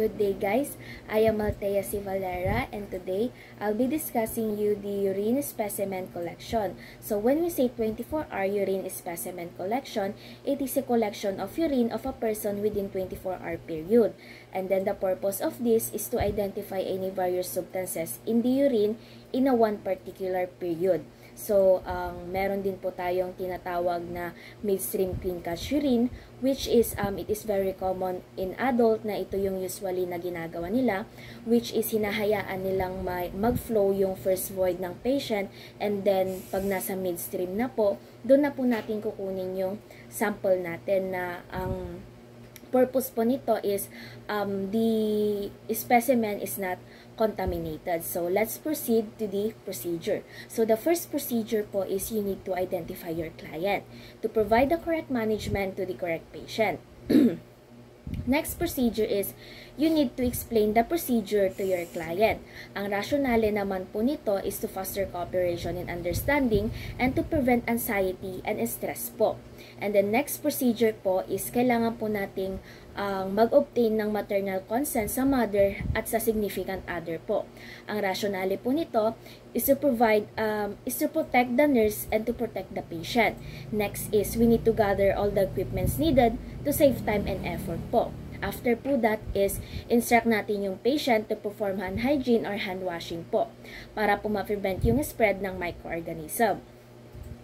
Good day guys, I am Altea C. Valera and today I'll be discussing you the urine specimen collection. So when we say 24-hour urine specimen collection, it is a collection of urine of a person within 24-hour period. And then the purpose of this is to identify any various substances in the urine in a one particular period. So, um, meron din po tayong tinatawag na midstream clean catch urine which is um, it is very common in adult na ito yung usually na ginagawa nila which is hinahayaan nilang mag-flow yung first void ng patient. And then pag nasa midstream na po, doon na po natin kukunin yung sample natin na ang purpose po nito is um, the specimen is not contaminated. So, let's proceed to the procedure. So, the first procedure po is you need to identify your client to provide the correct management to the correct patient. Next procedure is, you need to explain the procedure to your client. Ang rationale naman po nito is to foster cooperation and understanding and to prevent anxiety and stress po. And the next procedure po is kailangan po nating uh, mag-obtain ng maternal consent sa mother at sa significant other po. Ang rationale po nito is to provide um, is to protect the nurse and to protect the patient. Next is we need to gather all the equipments needed to save time and effort po. After po that is instruct natin yung patient to perform hand hygiene or hand washing po para po ma-prevent yung spread ng microorganism.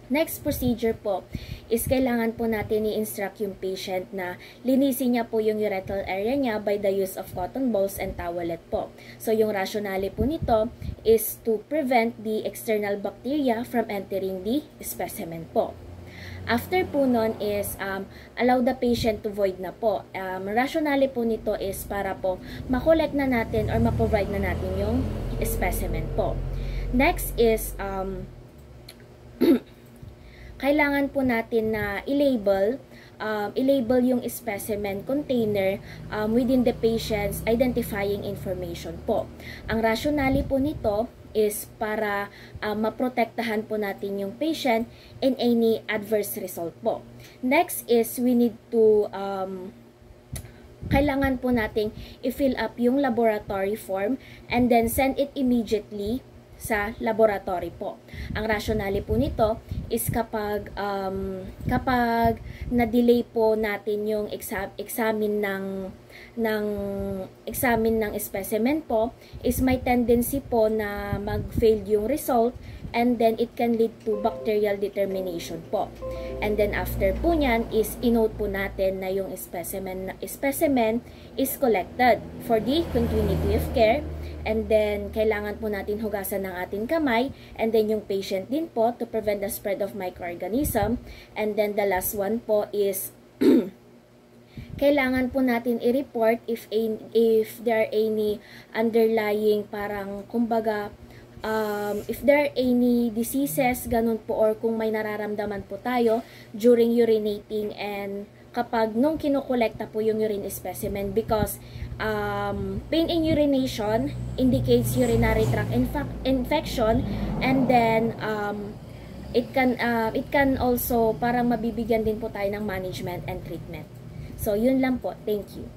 Next procedure po is kailangan po natin i-instruct yung patient na linisin niya po yung urethral area niya by the use of cotton balls and towelette po. So yung rationale po nito is to prevent the external bacteria from entering the specimen po. After po nun is um, allow the patient to void na po. Um, rationale po nito is para po makolect na natin or ma-provide na natin yung specimen po. Next is um, kailangan po natin na i-label um, i-label yung specimen container um, within the patient's identifying information po. Ang rationale po nito is para um, maprotektahan po natin yung patient in any adverse result po. Next is we need to um, kailangan po nating i-fill up yung laboratory form and then send it immediately sa laboratory po. Ang rationale po nito is kapag um, kapag na-delay po natin yung exam examine ng ng examine ng specimen po is may tendency po na mag-fail yung result and then it can lead to bacterial determination po. And then after po niyan is inote po natin na yung specimen specimen is collected for the continuity of care And then, kailangan po natin hugasan ng ating kamay. And then, yung patient din po to prevent the spread of microorganism. And then, the last one po is kailangan po natin i-report if, if there are any underlying parang, kumbaga, um, if there are any diseases, ganun po, or kung may nararamdaman po tayo during urinating and kapag nung kinukolekta po yung urine specimen because um, pain in urination indicates urinary tract infection and then um, it can uh, it can also parang mabibigyan din po tayo ng management and treatment. So yun lang po. Thank you.